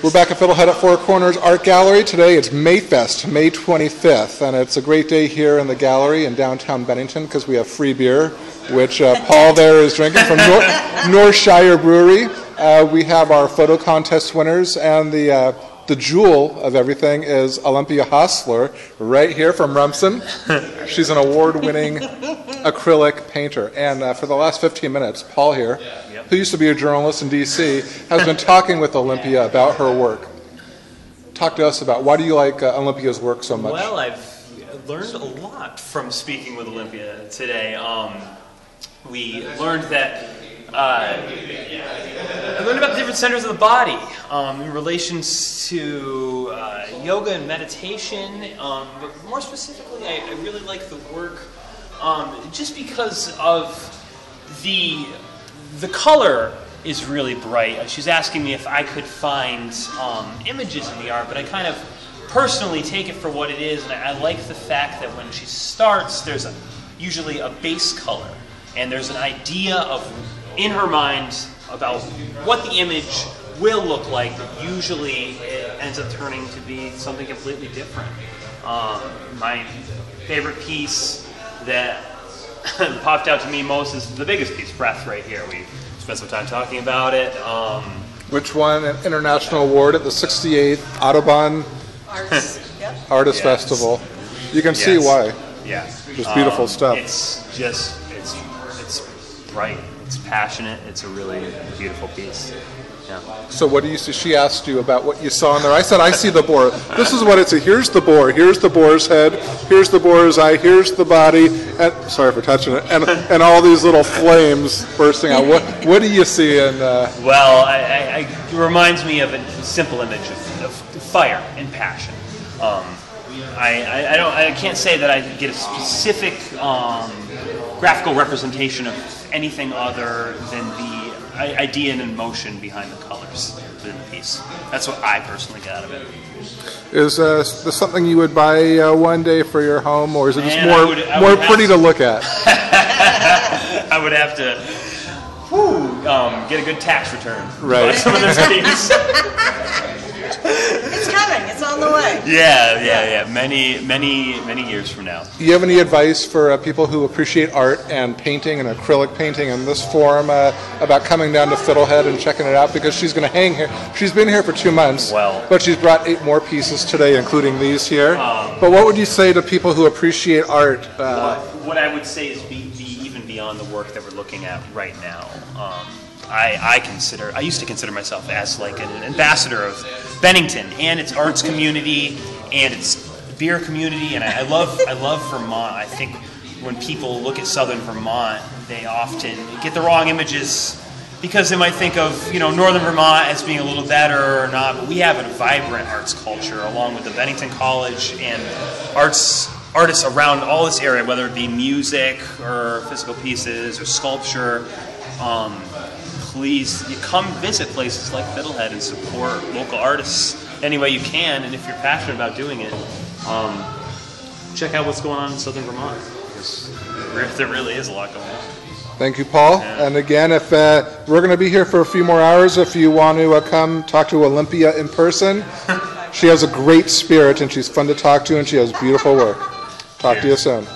We're back at Fiddlehead at Four Corners Art Gallery. Today it's Mayfest, May 25th, and it's a great day here in the gallery in downtown Bennington because we have free beer, which uh, Paul there is drinking from Nor- Northshire Brewery. Uh, we have our photo contest winners, and the uh, the jewel of everything is Olympia Hostler, right here from Rumson. She's an award-winning acrylic painter, and uh, for the last 15 minutes, Paul here, who used to be a journalist in D.C., has been talking with Olympia about her work. Talk to us about why do you like uh, Olympia's work so much? Well, I've learned a lot from speaking with Olympia today. Um, we learned that uh, I learned about the different centers of the body um, in relations to uh, yoga and meditation. Um, but more specifically, I, I really like the work um, just because of the the color is really bright. She's asking me if I could find um, images in the art, but I kind of personally take it for what it is, and I, I like the fact that when she starts, there's a, usually a base color, and there's an idea of in her mind about what the image will look like. That Usually, it ends up turning to be something completely different. Um, my favorite piece that popped out to me most is the biggest piece, Breath, right here. We spent some time talking about it. Um, Which won an international award at the 68th Audubon Arts, yep. Artist Yes. Festival. You can see why. Yeah, Just beautiful Um, stuff. It's just it's it's bright. It's passionate. It's a really beautiful piece. Yeah. So what do you see? She asked you about what you saw in there. I said, I see the boar. This is what it's. A here's the boar. Here's the boar's head. Here's the boar's eye. Here's the body. And sorry for touching it. And and all these little flames bursting out. What what do you see in? Uh, Well, I, I, I, it reminds me of a simple image of, of fire and passion. Um, I, I, I don't. I can't say that I get a specific um, graphical representation of anything other than the idea and emotion behind the colors within the piece. That's what I personally get out of it. is uh, this something you would buy uh, one day for your home, or is it just Man, I more would- I more would have pretty to to- look at? I would have to whew, um, get a good tax return. to Right. Some of those things. It's coming, it's on the way. Yeah, yeah, yeah. Many, many, many years from now. Do you have any advice for uh, people who appreciate art and painting and acrylic painting in this form uh, about coming down to Fiddlehead and checking it out? Because she's going to hang here. She's been here for two months, Well- but she's brought eight more pieces today, including these here. but what would you say to people who appreciate art? Uh, what I would say is be, be even beyond the work that we're looking at right now. Um, I, I consider I used to consider myself as like an ambassador of Bennington and its arts community and its beer community, and I, I love I love Vermont. I think when people look at Southern Vermont, they often get the wrong images because they might think of you know Northern Vermont as being a little better or not. But we have a vibrant arts culture along with the Bennington College and arts artists around all this area, whether it be music or physical pieces or sculpture. Um, please you come visit places like Fiddlehead and support local artists any way you can. And if you're passionate about doing it, um, check out what's going on in Southern Vermont because there- really is a lot going on. Thank you, Paul. And again, if uh, we're going to be here for a few more hours, if you want to uh, come talk to Olympia in person, she has a great spirit and she's fun to talk to and she has beautiful work. Talk to you soon.